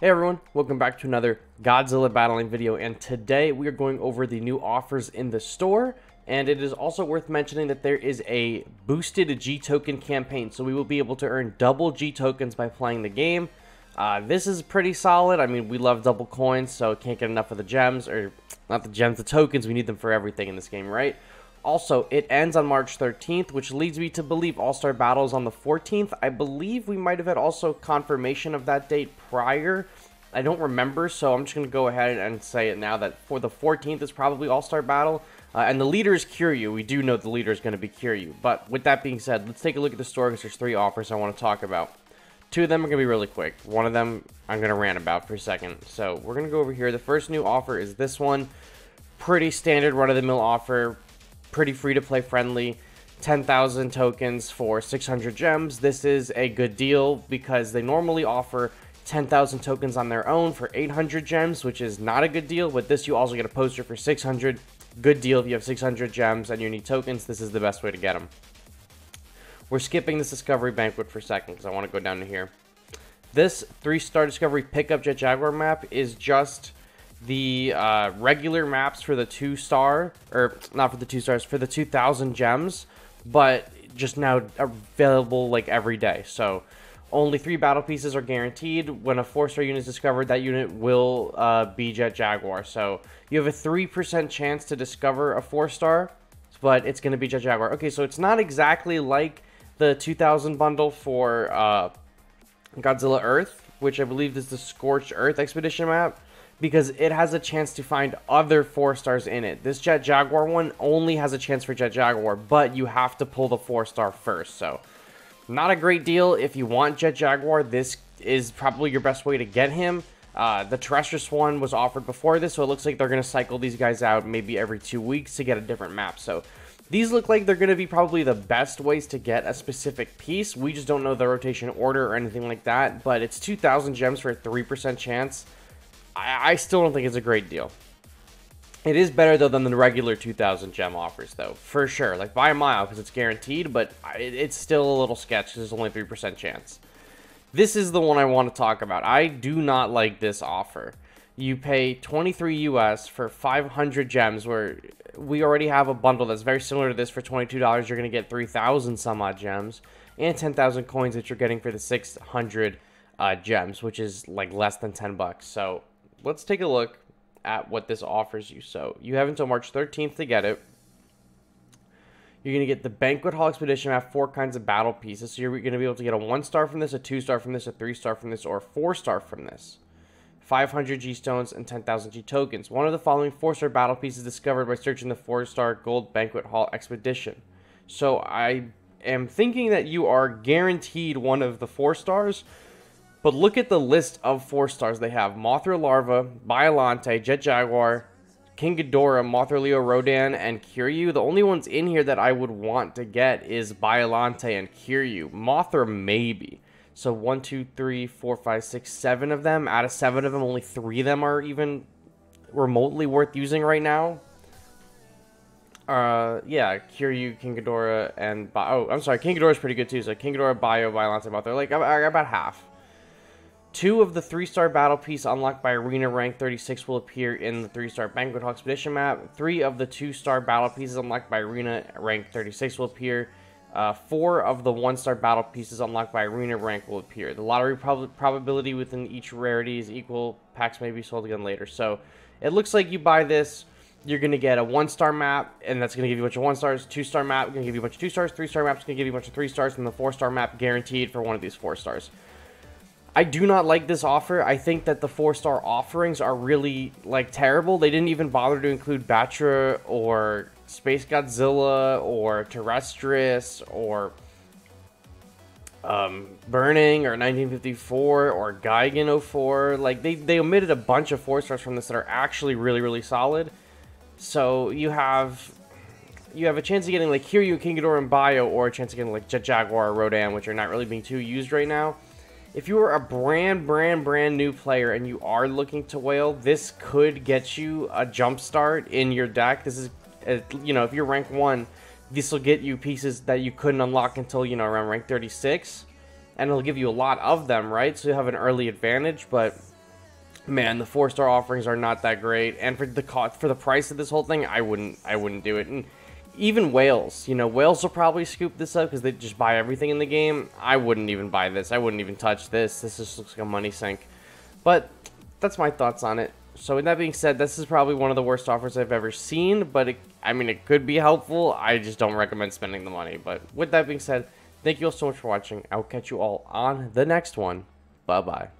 Hey everyone, welcome back to another Godzilla Battle Line video and today we are going over the new offers in the store and it is also worth mentioning that there is a boosted G token campaign so we will be able to earn double G tokens by playing the game. Uh, this is pretty solid, I mean we love double coins so can't get enough of the gems or not the gems, the tokens, we need them for everything in this game, right? Also, it ends on March 13th, which leads me to believe All-Star Battles on the 14th. I believe we might have had also confirmation of that date prior. I don't remember, so I'm just going to go ahead and say it now that for the 14th is probably All-Star Battle. Uh, and the leader is Kiryu. We do know the leader is going to be Kiryu. But with that being said, let's take a look at the store because there's three offers I want to talk about. Two of them are going to be really quick. One of them I'm going to rant about for a second. So we're going to go over here. The first new offer is this one. Pretty standard run-of-the-mill offer pretty free to play friendly. 10,000 tokens for 600 gems. This is a good deal because they normally offer 10,000 tokens on their own for 800 gems, which is not a good deal. With this, you also get a poster for 600. Good deal if you have 600 gems and you need tokens. This is the best way to get them. We're skipping this Discovery Banquet for a second because I want to go down to here. This 3-star Discovery Pickup Jet Jaguar map is just the uh, regular maps for the two star, or not for the two stars, for the 2,000 gems, but just now available like every day. So only three battle pieces are guaranteed. When a four star unit is discovered, that unit will uh, be Jet Jaguar. So you have a 3% chance to discover a four star, but it's going to be Jet Jaguar. Okay, so it's not exactly like the 2000 bundle for uh, Godzilla Earth, which I believe is the Scorched Earth expedition map because it has a chance to find other four stars in it. This Jet Jaguar one only has a chance for Jet Jaguar, but you have to pull the four star first. So, not a great deal. If you want Jet Jaguar, this is probably your best way to get him. Uh, the Terrestris one was offered before this, so it looks like they're going to cycle these guys out maybe every two weeks to get a different map. So, these look like they're going to be probably the best ways to get a specific piece. We just don't know the rotation order or anything like that, but it's 2,000 gems for a 3% chance. I, I still don't think it's a great deal. It is better though than the regular 2,000 gem offers though, for sure. Like by a mile because it's guaranteed, but it, it's still a little sketch there's only 3% chance. This is the one I want to talk about. I do not like this offer. You pay 23 US for 500 gems where we already have a bundle that's very similar to this for $22. You're going to get 3,000 some odd gems and 10,000 coins that you're getting for the 600 uh, gems, which is like less than 10 bucks. So let's take a look at what this offers you. So you have until March 13th to get it. You're going to get the Banquet Hall Expedition have four kinds of battle pieces. So you're going to be able to get a one star from this, a two star from this, a three star from this, or a four star from this. 500 G stones and 10,000 G tokens. One of the following four star battle pieces discovered by searching the four star Gold Banquet Hall Expedition. So I am thinking that you are guaranteed one of the four stars but look at the list of four stars they have. Mothra Larva, Biollante, Jet Jaguar, King Ghidorah, Mothra Leo Rodan, and Kiryu. The only ones in here that I would want to get is Biollante and Kiryu. Mothra, maybe. So one, two, three, four, five, six, seven of them. Out of seven of them, only three of them are even remotely worth using right now. Uh, yeah, Kiryu, King Ghidorah, and... Bio oh, I'm sorry, King Ghidorah is pretty good too. So King Ghidorah, Bio, Biollante, Mothra. Like, about half. Two of the three-star battle piece unlocked by Arena rank 36 will appear in the three-star Banquet Hall Expedition map. Three of the two-star battle pieces unlocked by Arena rank 36 will appear. Uh, four of the one-star battle pieces unlocked by Arena rank will appear. The lottery prob probability within each rarity is equal. Packs may be sold again later. So it looks like you buy this, you're going to get a one-star map, and that's going to give you a bunch of one-stars. Two-star map, going to give you a bunch of two-stars. Three-star map's going to give you a bunch of three-stars, and the four-star map guaranteed for one of these four stars. I do not like this offer. I think that the four-star offerings are really, like, terrible. They didn't even bother to include Battra or Space Godzilla or Terrestris or um, Burning or 1954 or Gigan 04. Like, they, they omitted a bunch of four stars from this that are actually really, really solid. So you have you have a chance of getting like Kiryu, King Ghidorah, and Bio, or a chance of getting like Jet Jaguar or Rodan, which are not really being too used right now if you are a brand, brand, brand new player and you are looking to whale, this could get you a jump start in your deck. This is, uh, you know, if you're rank 1, this will get you pieces that you couldn't unlock until, you know, around rank 36. And it'll give you a lot of them, right? So you have an early advantage, but man, the four star offerings are not that great, and for the cost for the price of this whole thing, I wouldn't I wouldn't do it. And even whales, you know, whales will probably scoop this up because they just buy everything in the game. I wouldn't even buy this. I wouldn't even touch this. This just looks like a money sink. But that's my thoughts on it. So with that being said, this is probably one of the worst offers I've ever seen, but it, I mean, it could be helpful. I just don't recommend spending the money. But with that being said, thank you all so much for watching. I will catch you all on the next one. Bye-bye.